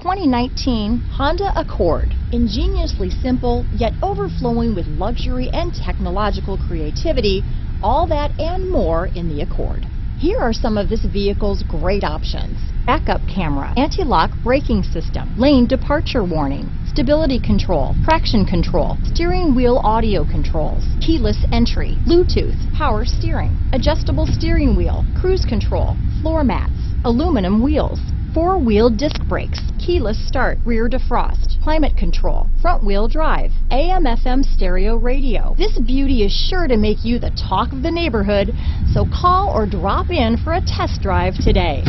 2019 Honda Accord. Ingeniously simple, yet overflowing with luxury and technological creativity, all that and more in the Accord. Here are some of this vehicle's great options. Backup camera, anti-lock braking system, lane departure warning, stability control, traction control, steering wheel audio controls, keyless entry, Bluetooth, power steering, adjustable steering wheel, cruise control, floor mats, aluminum wheels, four-wheel disc brakes, keyless start, rear defrost, climate control, front wheel drive, AM FM stereo radio. This beauty is sure to make you the talk of the neighborhood, so call or drop in for a test drive today.